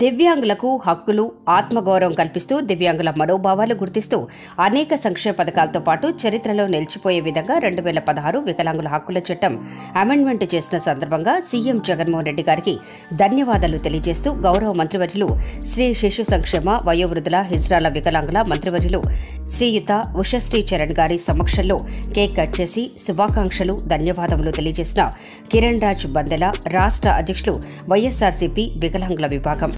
దివ్యాంగులకు హక్కులు ఆత్మగౌరవం కల్పిస్తూ దివ్యాంగుల మనోభావాలు గుర్తిస్తూ అనేక సంక్షేమ పథకాలతో పాటు చరిత్రలో నిలిచిపోయే విధంగా రెండు వేల పదహారు వికలాంగుల హక్కుల చట్టం అమెండ్మెంట్ చేసిన సందర్భంగా సీఎం జగన్మోహన్ రెడ్డి గారికి ధన్యవాదాలు తెలియజేస్తూ గౌరవ మంత్రివర్యులు శ్రీ శిశు సంక్షేమ వయోవృద్ధుల హిజ్రాల వికలాంగుల మంత్రివర్యులు శ్రీయుత ఉషశ్రీ చరణ్ గారి సమక్షంలో కేక్ కట్ చేసి శుభాకాంక్షలు ధన్యవాదములు తెలియజేసిన కిరణ్ రాజ్ బందెల రాష్ట్ర అధ్యక్షులు వైఎస్ఆర్సీపీ వికలాంగుల விபாகம்